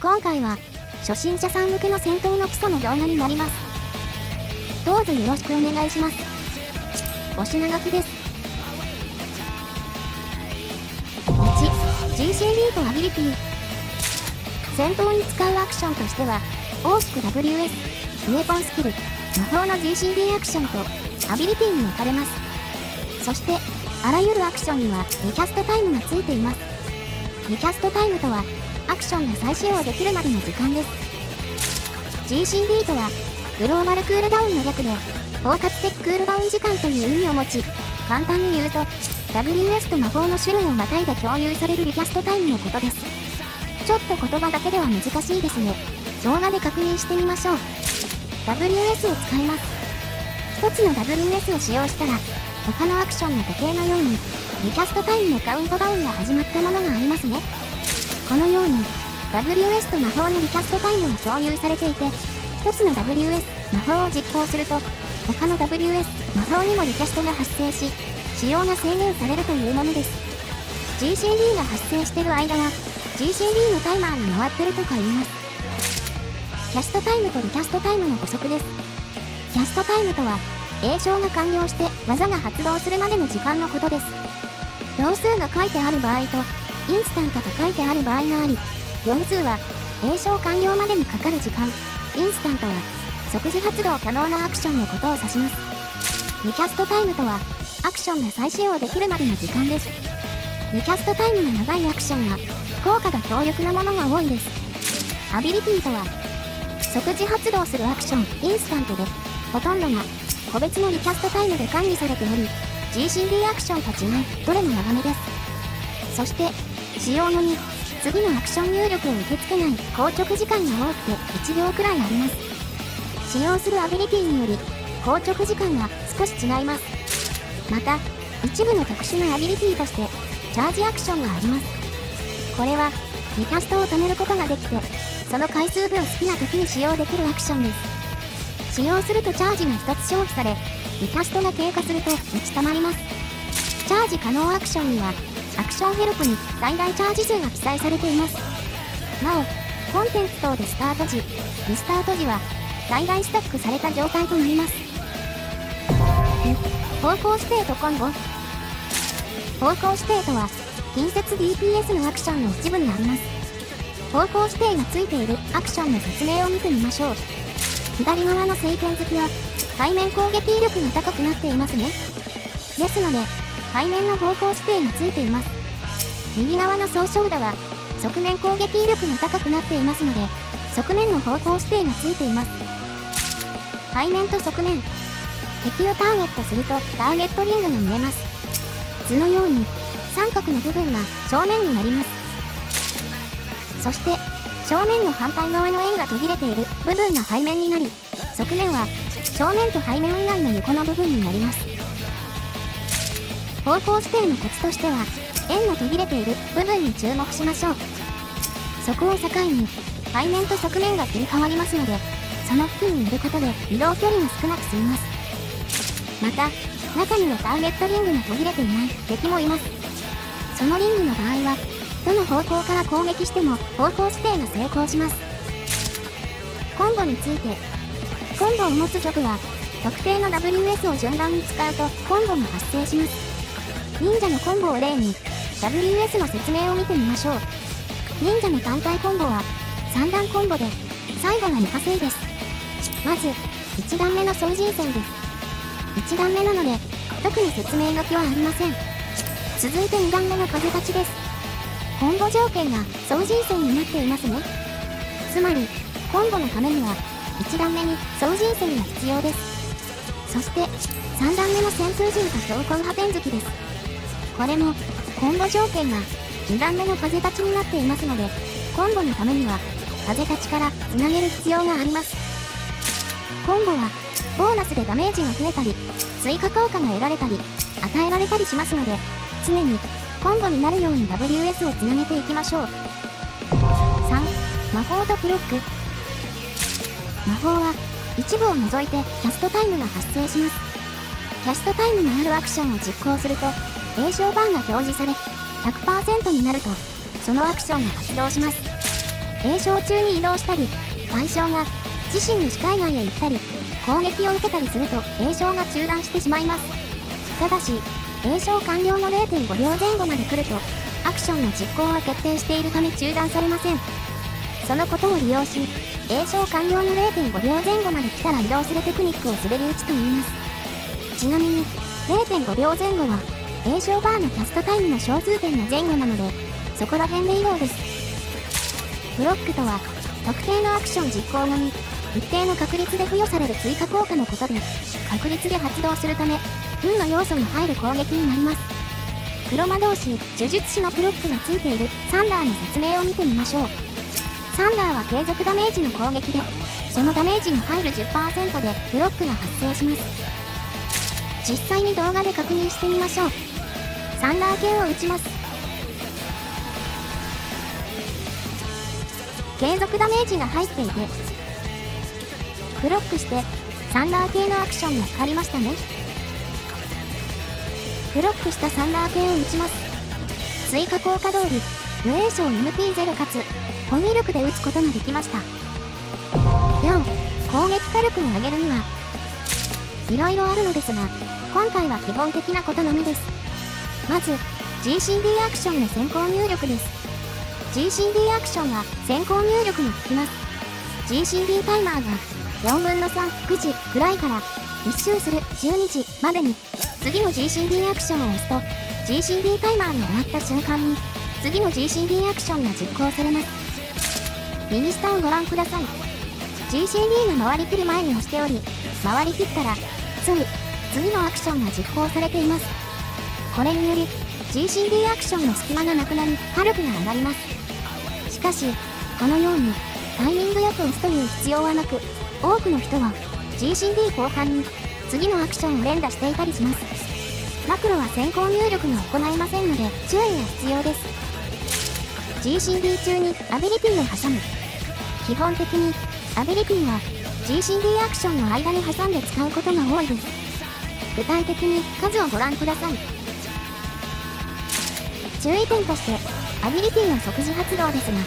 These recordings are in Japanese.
今回は初心者さん向けの戦闘の基礎の動画になります。どうぞよろしくお願いします。お品書きです。1GCD とアビリティ。戦闘に使うアクションとしては大きく WS ウェポンスキル魔法の GCD アクションとアビリティに分かれます。そしてあらゆるアクションにはリキャストタイムがついています。リキャストタイムとはクションが再使用できるまでの時間です。GCD とはグローバルクールダウンの略で包括的クールダウン時間という意味を持ち簡単に言うと WS と魔法の種類をまたいで共有されるリキャストタイムのことです。ちょっと言葉だけでは難しいですね。動画で確認してみましょう。WS を使います。1つの WS を使用したら他のアクションの時計のようにリキャストタイムのカウントダウンが始まったものがありますね。このように WS と魔法のリキャストタイムが共有されていて1つの WS 魔法を実行すると他の WS 魔法にもリキャストが発生し使用が制限されるというものです。GCD が発生してる間は GCD のタイマーが回ってるとか言います。キャストタイムとリキャストタイムの補足です。キャストタイムとは詠唱が完了して技が発動するまでの時間のことです。秒数が書いてある場合とインスタントと書いてある場合があり秒数は詠唱完了までにかかる時間。インスタントは即時発動可能なアクションのことを指します。リキャストタイムとはアクションが再使用できるまでの時間です。リキャストタイムが長いアクションは効果が強力なものが多いです。アビリティとは即時発動するアクションインスタントでほとんどが個別のリキャストタイムで管理されており GCD アクションと違いどれも長めです。そして使用後に次のアクション入力を受け付けない硬直時間が多くて1秒くらいあります。使用するアビリティにより硬直時間が少し違います。また一部の特殊なアビリティとしてチャージアクションがあります。これはリキャストを貯めることができてその回数分好きな時に使用できるアクションです。使用するとチャージが1つ消費され、リキャストが経過すると打ちたまります。チャージ可能アクションには、アクションヘルプに最大チャージ数が記載されています。なお、コンテンツ等でスタート時、リスタート時は、最大スタックされた状態となります。方向指定とコンボ方向指定とは、近接 DPS のアクションの一部にあります。方向指定がついているアクションの説明を見てみましょう。左側の聖剣好きは、背面攻撃力が高くなっていますね。ですので、背面の方向指定がついています。右側の総称打は、側面攻撃威力が高くなっていますので、側面の方向指定がついています。背面と側面。敵をターゲットするとターゲットリングが見えます。図のように、三角の部分が正面になります。そして、正面の反対側の円が途切れている部分が背面になり、側面は正面と背面以外の横の部分になります。方向指定のコツとしては、円の途切れている部分に注目しましょう。そこを境に、背面と側面が切り替わりますので、その付近にいることで移動距離が少なく済みます。また、中にはターゲットリングが途切れていない敵もいます。そのリングの場合は、どの方向から攻撃しても方向指定が成功しますコンボについてコンボを持つ曲は特定の WS を順番に使うとコンボが発生します忍者のコンボを例に WS の説明を見てみましょう忍者の単体コンボは3段コンボで最後が2火星ですまず1段目の総人戦です1段目なので特に説明書きはありません続いて2段目の風立ちですコンボ条件が総人戦になっていますね。つまり、コンボのためには、1段目に総人戦が必要です。そして、3段目の旋風陣と標高破天月です。これも、コンボ条件が2段目の風立ちになっていますので、コンボのためには、風立ちからつなげる必要があります。コンボは、ボーナスでダメージが増えたり、追加効果が得られたり、与えられたりしますので、常にコンボになるように WS をつなげていきましょう。3、魔法とブロック。魔法は、一部を除いてキャストタイムが発生します。キャストタイムのあるアクションを実行すると、詠唱バーが表示され、100%になると、そのアクションが発動します。栄翔中に移動したり、対象が自身の視界外へ行ったり、攻撃を受けたりすると栄翔が中断してしまいます。ただし、栄翔完了の0.5秒前後まで来ると、アクションの実行は決定しているため中断されません。そのことを利用し、栄翔完了の0.5秒前後まで来たら移動するテクニックを滑り打ちと言います。ちなみに、0.5秒前後は、栄翔バーのキャストタイムの小数点の前後なので、そこら辺で移動です。ブロックとは、特定のアクション実行後に、一定の確率で付与される追加効果のことで、確率で発動するため、運の要素が入る攻撃になります。黒魔導士、呪術師のブロックがついているサンダーの説明を見てみましょう。サンダーは継続ダメージの攻撃で、そのダメージが入る10%でブロックが発生します。実際に動画で確認してみましょう。サンダー系を打ちます。継続ダメージが入っていて、ブロックしてサンダー系のアクションがかかりましたね。ブロックしたサンダー系を打ちます。追加効果通り、無影賞 MP0 かつ、本威力で打つことができました。4、攻撃火力を上げるには、色々あるのですが、今回は基本的なことのみです。まず、GCD アクションの先行入力です。GCD アクションは先行入力につきます。GCD タイマーが4分の3、9時くらいから1周する12時までに次の GCD アクションを押すと GCD タイマーが終わった瞬間に次の GCD アクションが実行されます。右下をご覧ください。GCD が回りきる前に押しており、回りきったら、すぐ次のアクションが実行されています。これにより GCD アクションの隙間がなくなり火力が上がります。しかし、このように、タイミングよく押すという必要はなく、多くの人は GCD 後半に次のアクションを連打していたりします。マクロは先行入力が行えませんので注意が必要です。GCD 中にアビリティを挟む。基本的に、アビリティは GCD アクションの間に挟んで使うことが多いです。具体的に数をご覧ください。注意点として、アビリティの即時発動ですが、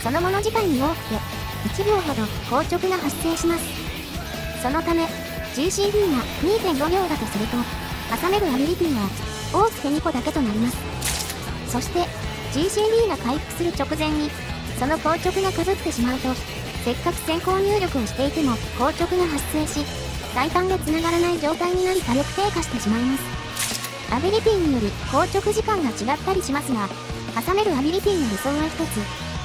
そのもの自体に多くて、1秒ほど硬直が発生します。そのため、GCD が2.5秒だとすると、挟めるアビリティは多くて2個だけとなります。そして、GCD が回復する直前に、その硬直がかぶってしまうと、せっかく先行入力をしていても硬直が発生し、最短で繋がらない状態になり火力低下してしまいます。アビリティにより硬直時間が違ったりしますが、挟めるアビリティの理想は1つ、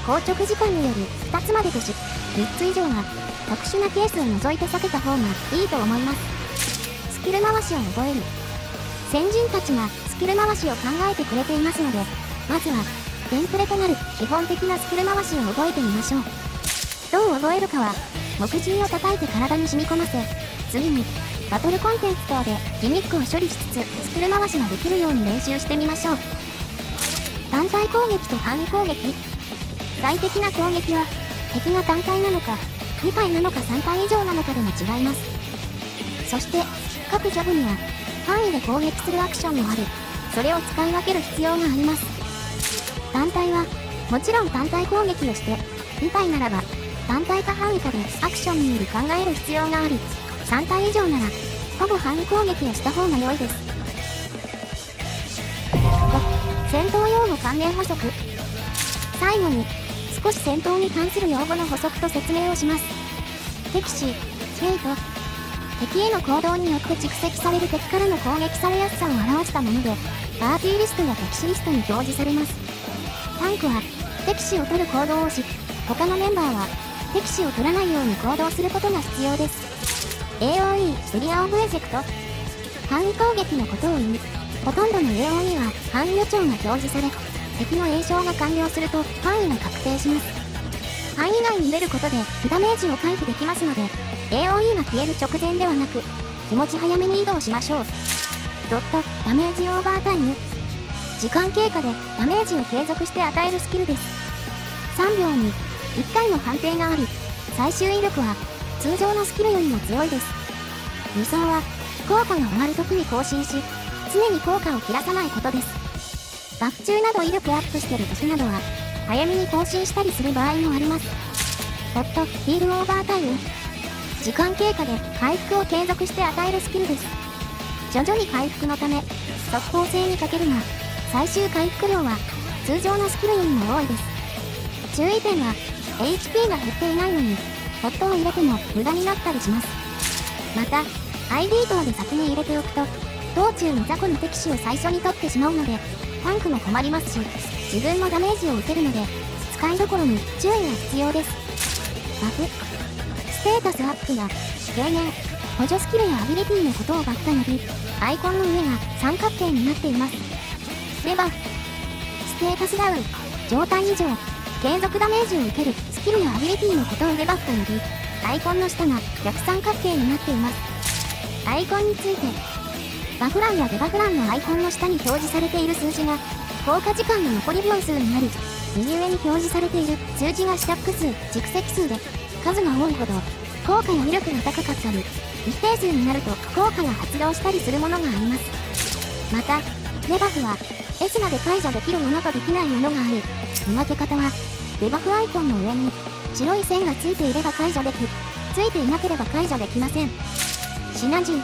硬直時間により2つまでとし、3つ以上は特殊なケースを除いて避けた方がいいと思います。スキル回しを覚える。先人たちがスキル回しを考えてくれていますので、まずは、テンプレとなる基本的なスキル回しを覚えてみましょう。どう覚えるかは、目次を叩いて体に染み込ませ、次に、バトルコンテンツ等でギミックを処理しつつ、スキル回しができるように練習してみましょう。単体攻撃と範囲攻撃最適な攻撃は、敵が単体なのか、2体なのか3体以上なのかでも違います。そして、各ジョブには、範囲で攻撃するアクションもある。それを使い分ける必要があります。単体は、もちろん単体攻撃をして、2体ならば、単体か範囲かでアクションにより考える必要があり、3体以上なら、ほぼ範囲攻撃をした方が良いです。5、戦闘用の関連補足。最後に、少し戦闘に関する用語の補足と説明をします。敵視、ヘイト。敵への行動によって蓄積される敵からの攻撃されやすさを表したもので、パーティーリストや敵視リストに表示されます。タンクは、敵視を取る行動をし、他のメンバーは、敵視を取らないように行動することが必要です。AOE、エリアオブエフェクト。範囲攻撃のことを言い、ほとんどの AOE は範囲予兆が表示され、敵の詠唱が完了すると範囲が確定します。範囲内に出ることでダメージを回避できますので、AOE が消える直前ではなく、気持ち早めに移動しましょう。ドット、ダメージオーバータイム。時間経過でダメージを継続して与えるスキルです。3秒に1回の判定があり、最終威力は通常のスキルよりも強いです。理想は、効果が終わる時に更新し、常に効果を切らさないことです。バフ中など威力アップしてる年などは、早めに更新したりする場合もあります。ホット、ヒールオーバータイム。時間経過で回復を継続して与えるスキルです。徐々に回復のため、速攻性にかけるが、最終回復量は通常のスキルよりも多いです。注意点は、HP が減っていないのに、ホットを入れても無駄になったりします。また、ID 等で先に入れておくと、道中の雑魚の敵手を最初に取ってしまうので、タンクも困りますし、自分もダメージを受けるので、使いどころに注意が必要です。バフ。ステータスアップや、軽減、補助スキルやアビリティのことをバフと呼び、アイコンの上が三角形になっています。では、ステータスダウン、状態異常、継続ダメージを受けるスキルやアビリティのことをデバフと呼び、アイコンの下が逆三角形になっています。アイコンについて、バフ欄やデバフ欄のアイコンの下に表示されている数字が、効果時間の残り秒数になり、右上に表示されている数字がスタック数、蓄積数で、数が多いほど、効果や威力が高かったり、一定数になると効果が発動したりするものがあります。また、デバフは、S まで解除できるものとできないものがある。見分け方は、デバフアイコンの上に、白い線がついていれば解除でき、ついていなければ解除できません。シナジー。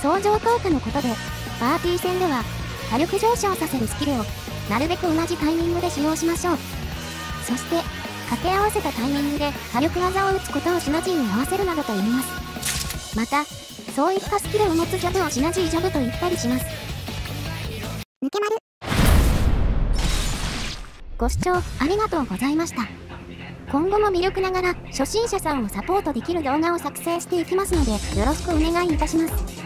相乗効果のことで、パーティー戦では、火力上昇させるスキルを、なるべく同じタイミングで使用しましょう。そして、掛け合わせたタイミングで火力技を打つことをシナジーに合わせるなどと言います。また、そういったスキルを持つジャブをシナジージャブと言ったりします。抜け丸。ご視聴ありがとうございました。今後も魅力ながら初心者さんをサポートできる動画を作成していきますのでよろしくお願いいたします。